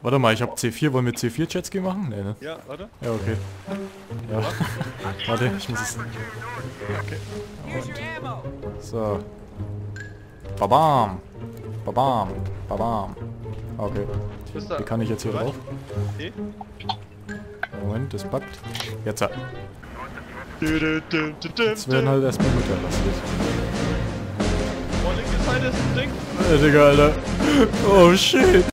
Warte mal, ich hab C4. Wollen wir C4 Jetski machen? Nee, ne? Ja, warte. Ja, okay. Ja. Warte, ich muss es... Und. So. Babam. Babam. Babam. Okay. Wie kann ich jetzt hier drauf? Okay. Moment, das backt. Jetzt. dü, Jetzt werden halt erstmal Mütter passiert. Oh, linke Seite ist ein Ding. Äh, Digga, Alter. Oh, shit.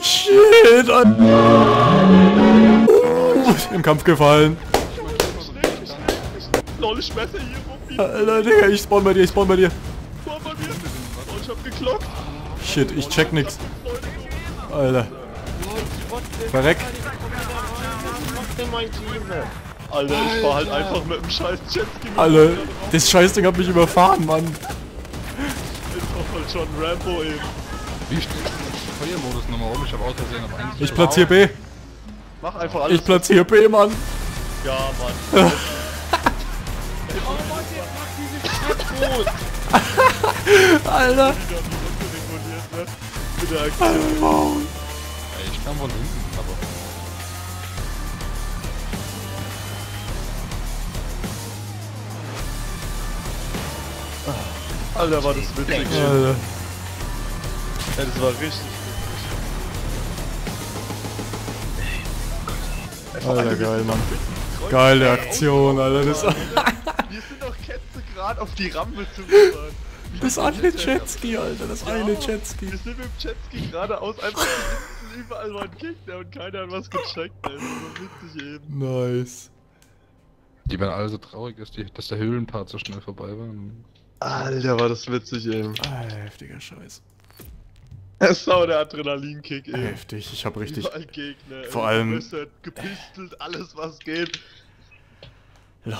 Shit. An uh, Im Kampf gefallen. Lol, ich messe hier rum. Alter, Digga, ich spawn bei dir, ich spawn bei dir. Vor bei mir. Oh, ich hab geklockt. Shit, ich check nix. Alter. Verreck. Alter, ich fahr halt einfach mit dem scheiß Jetski. Alter, das Scheißding hat mich überfahren, Mann. Ich fahr voll schon Rambo eben. Wie Feuermodus nochmal rum? Ich habe aus Versehen auf 1 Ich platziere B. Mach einfach alles. Ich platziere B, Mann. Ja, Mann. Alter. Ich kam von hinten, aber... Alter, war das witzig. Ja, Alter. das war richtig. Alter, geil, Mann. Geile Aktion, Alter. Das, Wir sind doch Ketze gerade auf die Rampe zugefahren. das eine Jetski, Alter. Das eine Jetski. Wir sind mit dem Jetski geradeaus einfach überall war ein Gegner und keiner hat was gecheckt, ey. Das war witzig eben. Nice. Die waren alle so traurig, dass, die, dass der Höhlenpart so schnell vorbei war. Alter, war das witzig eben. Alter, heftiger Scheiß. Das war der Adrenalinkick eben. Heftig, ich hab richtig... Überall Gegner. Vor allem- Gepistelt, alles was geht. Lol.